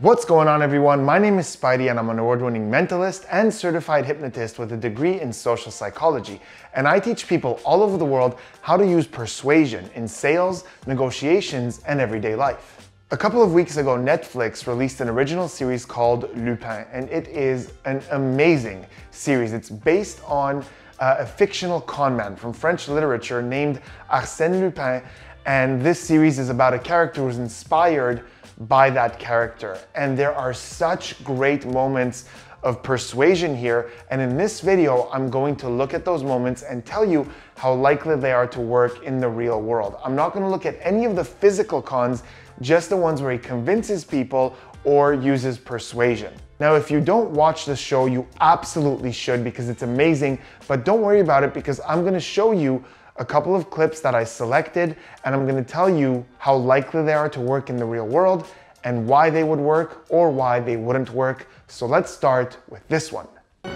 What's going on everyone? My name is Spidey and I'm an award-winning mentalist and certified hypnotist with a degree in social psychology. And I teach people all over the world how to use persuasion in sales, negotiations, and everyday life. A couple of weeks ago, Netflix released an original series called Lupin, and it is an amazing series. It's based on uh, a fictional conman from French literature named Arsène Lupin, and this series is about a character who's inspired by that character. And there are such great moments of persuasion here. And in this video, I'm going to look at those moments and tell you how likely they are to work in the real world. I'm not gonna look at any of the physical cons, just the ones where he convinces people or uses persuasion. Now, if you don't watch the show, you absolutely should because it's amazing, but don't worry about it because I'm gonna show you a couple of clips that I selected, and I'm gonna tell you how likely they are to work in the real world and why they would work or why they wouldn't work. So let's start with this one. Don't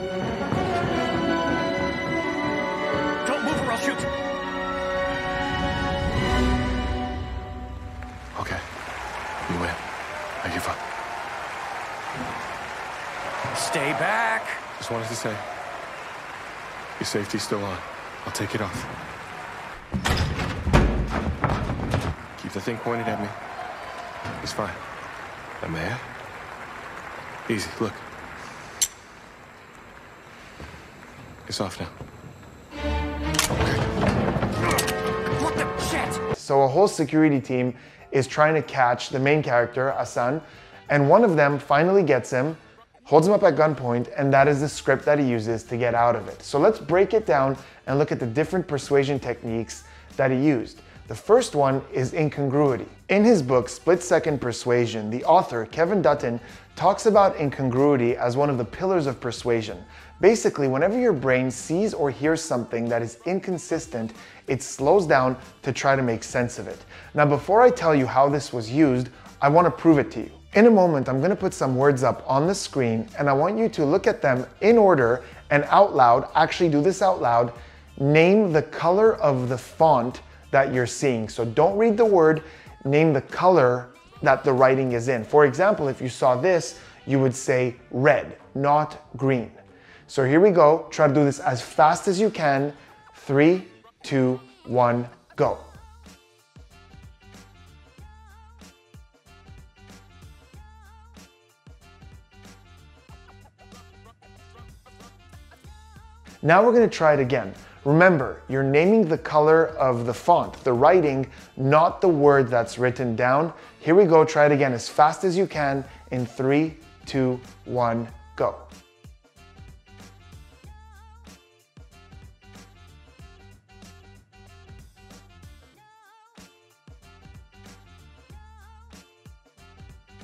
move or I'll shoot. Okay. You win. I give up. Stay back. Just wanted to say, your safety's still on. I'll take it off. Keep the thing pointed at me. It's fine. Now, may I? Easy, look. It's off now. What the shit? So a whole security team is trying to catch the main character, Assane, and one of them finally gets him, holds him up at gunpoint, and that is the script that he uses to get out of it. So let's break it down and look at the different persuasion techniques that he used. The first one is incongruity. In his book, Split Second Persuasion, the author, Kevin Dutton, talks about incongruity as one of the pillars of persuasion. Basically, whenever your brain sees or hears something that is inconsistent, it slows down to try to make sense of it. Now, before I tell you how this was used, I want to prove it to you. In a moment, I'm going to put some words up on the screen and I want you to look at them in order and out loud, actually do this out loud, name the color of the font that you're seeing. So don't read the word, name the color that the writing is in. For example, if you saw this, you would say red, not green. So here we go. Try to do this as fast as you can. Three, two, one, go. Now we're gonna try it again. Remember, you're naming the color of the font, the writing, not the word that's written down. Here we go, try it again as fast as you can in three, two, one, go.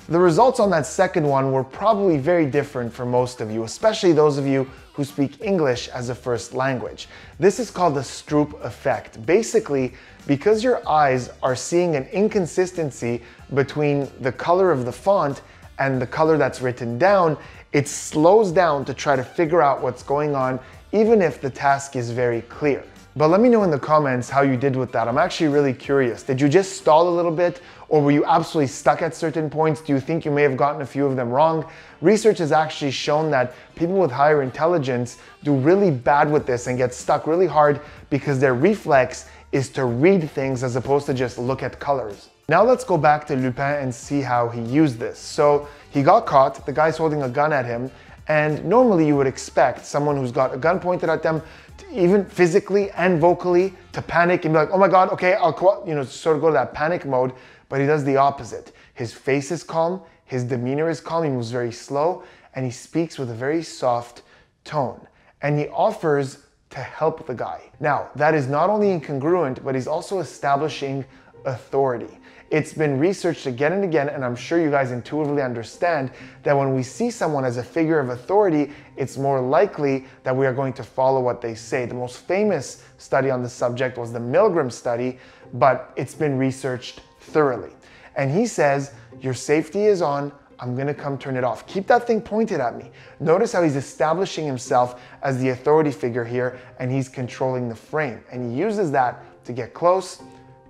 The results on that second one were probably very different for most of you, especially those of you who speak English as a first language. This is called the Stroop effect. Basically, because your eyes are seeing an inconsistency between the color of the font and the color that's written down, it slows down to try to figure out what's going on, even if the task is very clear. But let me know in the comments how you did with that. I'm actually really curious. Did you just stall a little bit or were you absolutely stuck at certain points? Do you think you may have gotten a few of them wrong? Research has actually shown that people with higher intelligence do really bad with this and get stuck really hard because their reflex is to read things as opposed to just look at colors. Now let's go back to Lupin and see how he used this. So he got caught, the guy's holding a gun at him, and normally you would expect someone who's got a gun pointed at them, even physically and vocally, to panic and be like, oh my God, okay, I'll, you know, sort of go to that panic mode. But he does the opposite. His face is calm, his demeanor is calm, he moves very slow, and he speaks with a very soft tone. And he offers to help the guy. Now, that is not only incongruent, but he's also establishing authority. It's been researched again and again, and I'm sure you guys intuitively understand that when we see someone as a figure of authority, it's more likely that we are going to follow what they say. The most famous study on the subject was the Milgram study, but it's been researched thoroughly. And he says, Your safety is on. I'm gonna come turn it off. Keep that thing pointed at me. Notice how he's establishing himself as the authority figure here and he's controlling the frame. And he uses that to get close,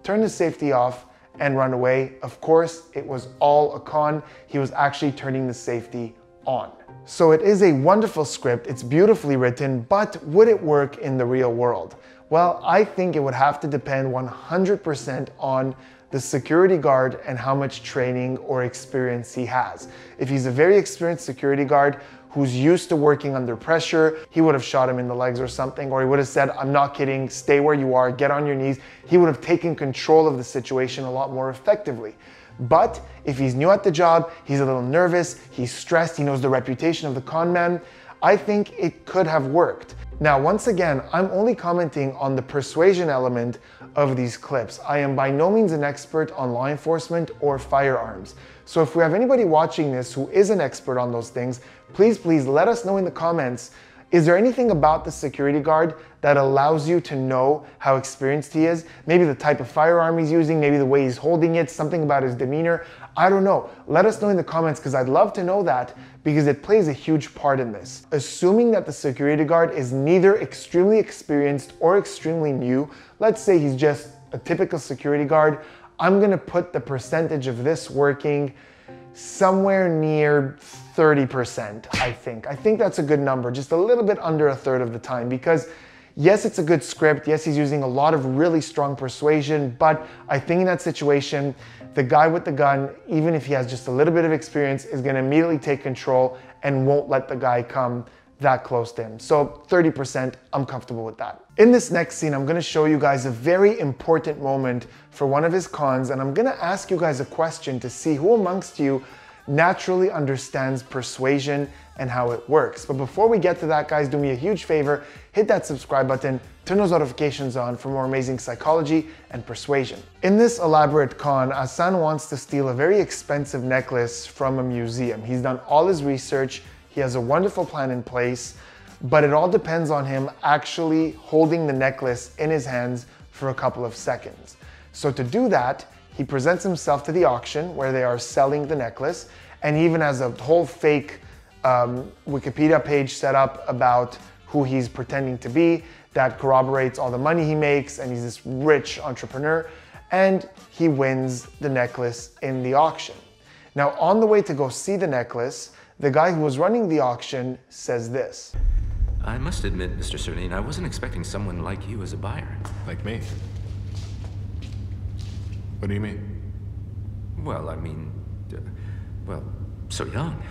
turn the safety off, and run away. Of course, it was all a con. He was actually turning the safety on. So it is a wonderful script, it's beautifully written, but would it work in the real world? Well, I think it would have to depend 100% on the security guard and how much training or experience he has. If he's a very experienced security guard who's used to working under pressure, he would have shot him in the legs or something, or he would have said, I'm not kidding, stay where you are, get on your knees. He would have taken control of the situation a lot more effectively. But if he's new at the job, he's a little nervous, he's stressed, he knows the reputation of the con man, I think it could have worked. Now, once again, I'm only commenting on the persuasion element of these clips. I am by no means an expert on law enforcement or firearms. So if we have anybody watching this who is an expert on those things, please, please let us know in the comments is there anything about the security guard that allows you to know how experienced he is? Maybe the type of firearm he's using, maybe the way he's holding it, something about his demeanor. I don't know. Let us know in the comments because I'd love to know that because it plays a huge part in this. Assuming that the security guard is neither extremely experienced or extremely new, let's say he's just a typical security guard, I'm gonna put the percentage of this working somewhere near 30%, I think. I think that's a good number, just a little bit under a third of the time because yes, it's a good script. Yes, he's using a lot of really strong persuasion, but I think in that situation, the guy with the gun, even if he has just a little bit of experience, is gonna immediately take control and won't let the guy come that close to him. So 30%, I'm comfortable with that. In this next scene, I'm gonna show you guys a very important moment for one of his cons, and I'm gonna ask you guys a question to see who amongst you naturally understands persuasion and how it works. But before we get to that, guys, do me a huge favor, hit that subscribe button, turn those notifications on for more amazing psychology and persuasion. In this elaborate con, Assane wants to steal a very expensive necklace from a museum. He's done all his research, he has a wonderful plan in place, but it all depends on him actually holding the necklace in his hands for a couple of seconds. So to do that, he presents himself to the auction where they are selling the necklace and even has a whole fake um, Wikipedia page set up about who he's pretending to be that corroborates all the money he makes and he's this rich entrepreneur and he wins the necklace in the auction. Now on the way to go see the necklace, the guy who was running the auction says this. I must admit, Mr. Sernine, I wasn't expecting someone like you as a buyer. Like me. What do you mean? Well, I mean, uh, well, so young.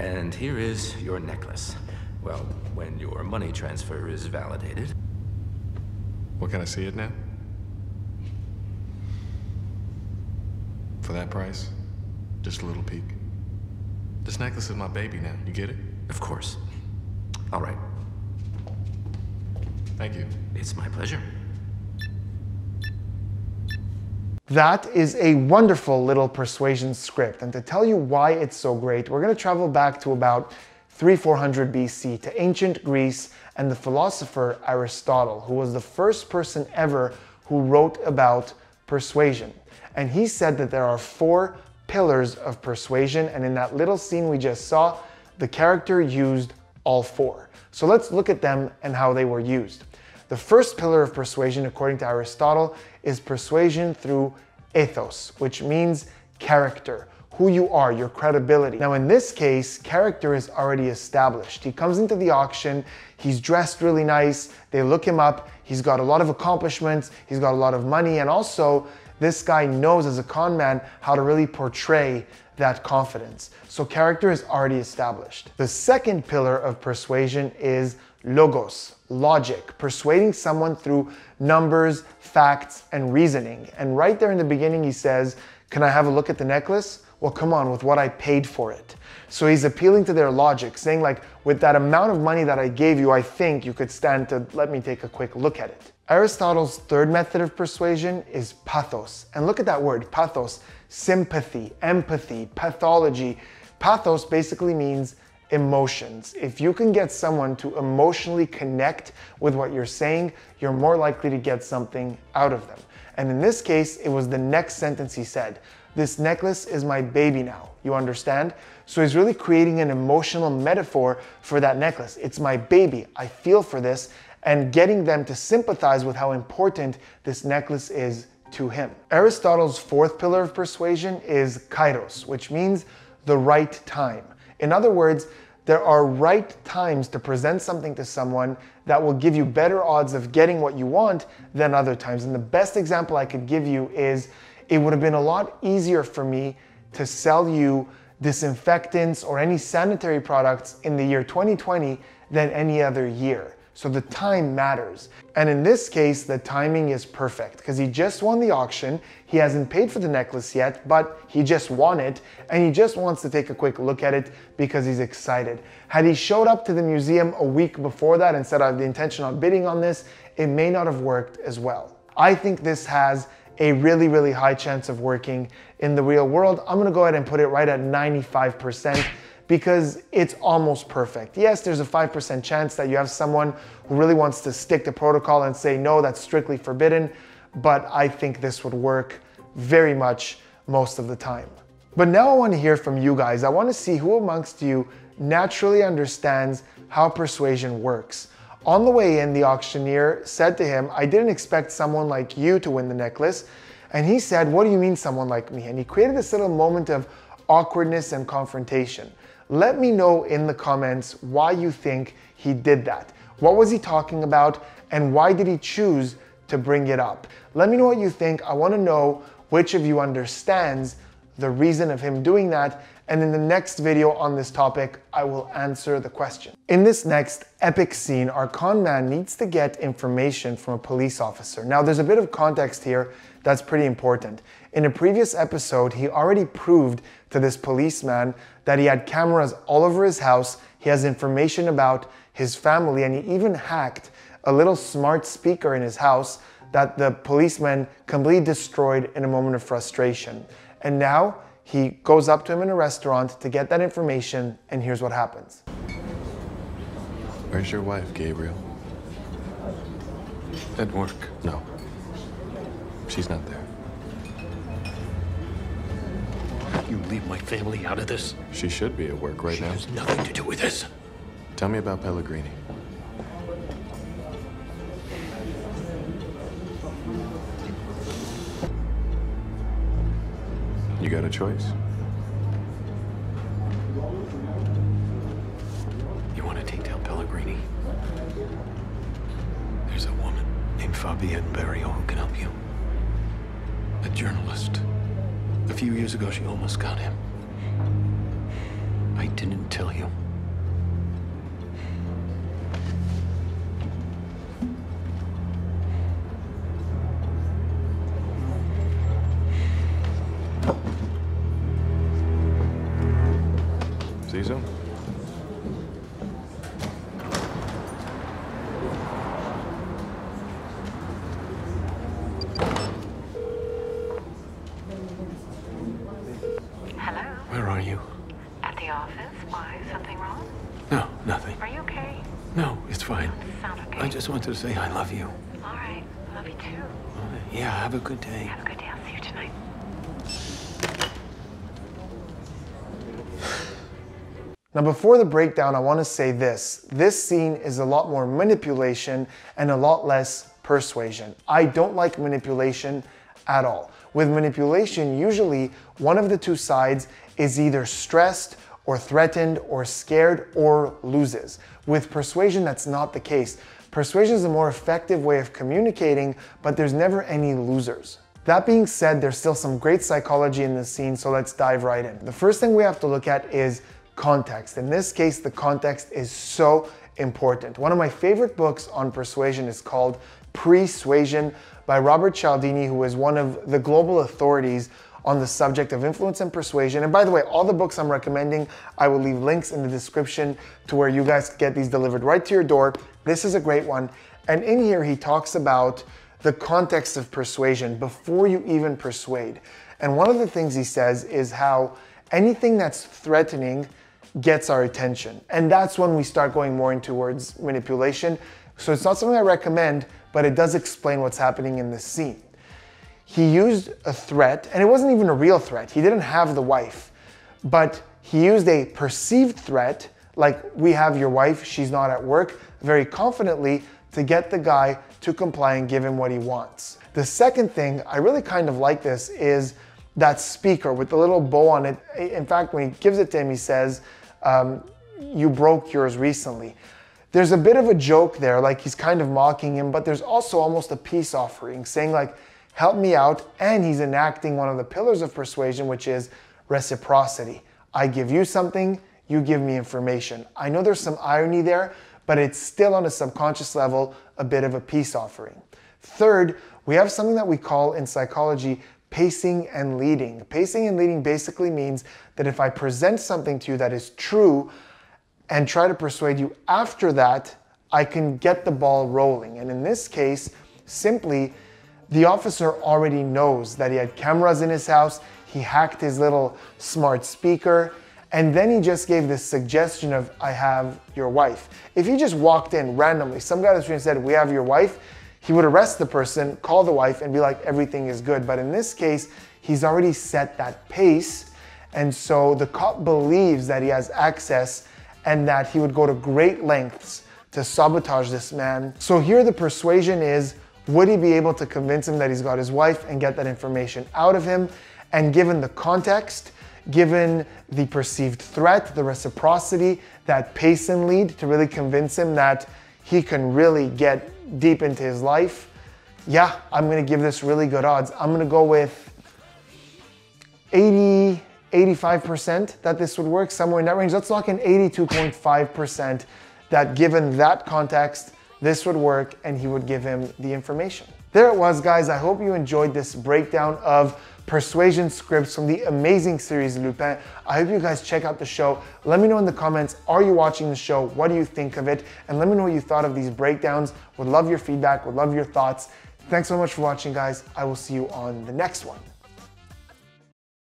And here is your necklace. Well, when your money transfer is validated. What, can I see it now? For that price? Just a little peek. This necklace is my baby now. You get it? Of course. All right. Thank you. It's my pleasure. That is a wonderful little persuasion script. And to tell you why it's so great, we're going to travel back to about 3400 BC to ancient Greece and the philosopher Aristotle, who was the first person ever who wrote about persuasion. And he said that there are four pillars of persuasion. And in that little scene we just saw, the character used all four. So let's look at them and how they were used. The first pillar of persuasion, according to Aristotle, is persuasion through ethos, which means character, who you are, your credibility. Now, in this case, character is already established. He comes into the auction, he's dressed really nice, they look him up, he's got a lot of accomplishments, he's got a lot of money, and also this guy knows as a con man how to really portray that confidence. So character is already established. The second pillar of persuasion is logos, logic, persuading someone through numbers, facts, and reasoning. And right there in the beginning, he says, Can I have a look at the necklace? Well, come on, with what I paid for it. So he's appealing to their logic, saying, like, with that amount of money that I gave you, I think you could stand to let me take a quick look at it. Aristotle's third method of persuasion is pathos. And look at that word, pathos, sympathy, empathy, pathology. Pathos basically means emotions. If you can get someone to emotionally connect with what you're saying, you're more likely to get something out of them. And in this case, it was the next sentence he said. This necklace is my baby now. You understand? So he's really creating an emotional metaphor for that necklace. It's my baby. I feel for this and getting them to sympathize with how important this necklace is to him. Aristotle's fourth pillar of persuasion is kairos, which means the right time. In other words, there are right times to present something to someone that will give you better odds of getting what you want than other times. And the best example I could give you is it would have been a lot easier for me to sell you disinfectants or any sanitary products in the year 2020 than any other year. So the time matters. And in this case, the timing is perfect because he just won the auction. He hasn't paid for the necklace yet, but he just won it and he just wants to take a quick look at it because he's excited. Had he showed up to the museum a week before that and said, I have the intention of bidding on this, it may not have worked as well. I think this has a really, really high chance of working in the real world. I'm gonna go ahead and put it right at 95% because it's almost perfect. Yes, there's a 5% chance that you have someone who really wants to stick to protocol and say, no, that's strictly forbidden, but I think this would work very much most of the time. But now I wanna hear from you guys. I wanna see who amongst you naturally understands how persuasion works. On the way in, the auctioneer said to him, I didn't expect someone like you to win the necklace. And he said, What do you mean, someone like me? And he created this little moment of awkwardness and confrontation. Let me know in the comments why you think he did that. What was he talking about? And why did he choose to bring it up? Let me know what you think. I want to know which of you understands the reason of him doing that and in the next video on this topic, I will answer the question. In this next epic scene, our con man needs to get information from a police officer. Now, there's a bit of context here that's pretty important. In a previous episode, he already proved to this policeman that he had cameras all over his house, he has information about his family, and he even hacked a little smart speaker in his house that the policeman completely destroyed in a moment of frustration. And now he goes up to him in a restaurant to get that information, and here's what happens. Where's your wife, Gabriel? At work. No. She's not there. You leave my family out of this? She should be at work right She now. has nothing to do with this. Tell me about Pellegrini. Got a choice? You want to take down Pellegrini? There's a woman named Fabienne Bériot who can help you. A journalist. A few years ago, she almost got him. I didn't tell you. Where are you? At the office? Why? Something wrong? No, nothing. Are you okay? No, it's fine. Sound okay? I just wanted to say I love you. All right. Love you too. Yeah, have a good day. Have a good day. I'll see you tonight. Now, before the breakdown, I want to say this. This scene is a lot more manipulation and a lot less persuasion. I don't like manipulation at all. With manipulation, usually one of the two sides is either stressed or threatened or scared or loses. With persuasion, that's not the case. Persuasion is a more effective way of communicating, but there's never any losers. That being said, there's still some great psychology in this scene, so let's dive right in. The first thing we have to look at is context. In this case, the context is so important. One of my favorite books on persuasion is called Pre-suasion by Robert Cialdini, who is one of the global authorities on the subject of influence and persuasion. And by the way, all the books I'm recommending, I will leave links in the description to where you guys get these delivered right to your door. This is a great one. And in here, he talks about the context of persuasion before you even persuade. And one of the things he says is how anything that's threatening gets our attention. And that's when we start going more in towards manipulation. So it's not something I recommend, but it does explain what's happening in this scene. He used a threat, and it wasn't even a real threat. He didn't have the wife, but he used a perceived threat, like we have your wife, she's not at work, very confidently to get the guy to comply and give him what he wants. The second thing, I really kind of like this, is that speaker with the little bow on it. In fact, when he gives it to him, he says, um, You broke yours recently. There's a bit of a joke there, like he's kind of mocking him, but there's also almost a peace offering, saying, like, help me out. And he's enacting one of the pillars of persuasion, which is reciprocity. I give you something, you give me information. I know there's some irony there, but it's still on a subconscious level a bit of a peace offering. Third, we have something that we call in psychology pacing and leading. Pacing and leading basically means that if I present something to you that is true and try to persuade you after that, I can get the ball rolling. And in this case, simply, the officer already knows that he had cameras in his house, he hacked his little smart speaker, and then he just gave this suggestion of, I have your wife. If he just walked in randomly, some guy on the street said, We have your wife, he would arrest the person, call the wife, and be like, everything is good. But in this case, he's already set that pace. And so the cop believes that he has access and that he would go to great lengths to sabotage this man. So here the persuasion is would he be able to convince him that he's got his wife and get that information out of him? And given the context, given the perceived threat, the reciprocity, that pace and lead to really convince him that he can really get deep into his life, yeah, I'm gonna give this really good odds. I'm gonna go with 80, 85% that this would work, somewhere in that range. Let's lock in 82.5% that given that context, this would work and he would give him the information. There it was, guys. I hope you enjoyed this breakdown of persuasion scripts from the amazing series Lupin. I hope you guys check out the show. Let me know in the comments, are you watching the show? What do you think of it? And let me know what you thought of these breakdowns. Would love your feedback, would love your thoughts. Thanks so much for watching, guys. I will see you on the next one.